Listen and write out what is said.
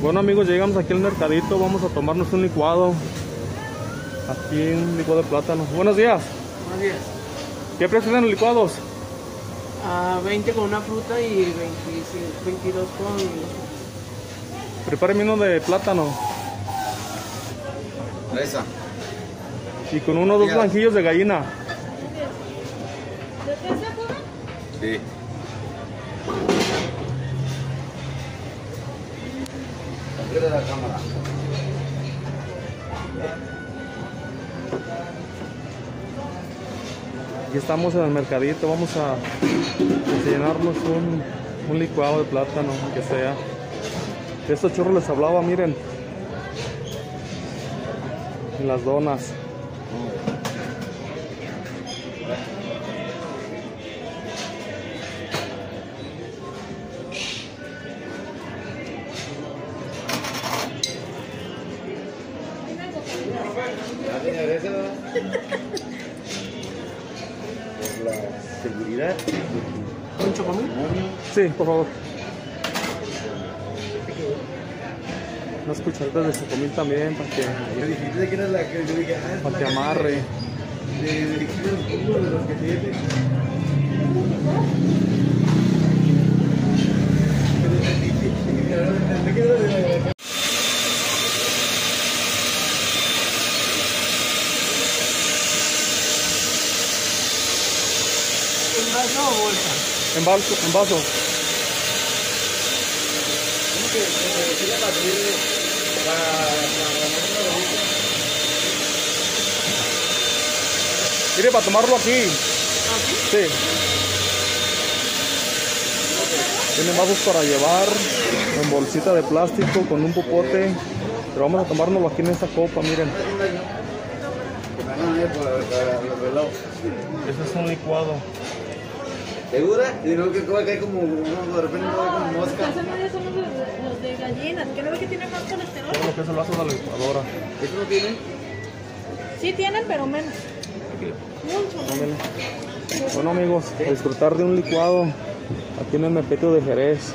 Bueno amigos, llegamos aquí al mercadito, vamos a tomarnos un licuado. Aquí un licuado de plátano. Buenos días. Buenos días. ¿Qué precio tienen los licuados? Ah, 20 con una fruta y 25, 22 con... Prepáreme uno de plátano Esa. y con unos dos blanquillos de gallina. Sí. Mira la cámara. Aquí estamos en el mercadito, vamos a llenarnos un, un licuado de plátano, que sea. De estos chorros les hablaba, miren. Las donas. Por la seguridad. ¿Con chocomil? Sí, por favor. Unas cucharitas de chocomil también para que, Yo dijiste quién es la que yo dije, ah, para que amarre. De, de, de, de los que tiene. ¿En vaso o bolsa? En vaso, en vaso. ¿Cómo que se para para Mire, para tomarlo aquí. ¿Así? Sí. Tienen vasos para llevar en bolsita de plástico con un popote. Pero vamos a tomárnoslo aquí en esta copa, miren. Ese es un licuado. ¿Segura? Y luego que como que hay como, uno de repente no como mosca. No son los de, los de gallinas, que no ve que tienen más colesterol. Lo que es el vaso de la licuadora. ¿Eso no tiene? Sí tienen, pero menos. Mucho. Ándale. Bueno amigos, a disfrutar de un licuado aquí en el mercadito de Jerez.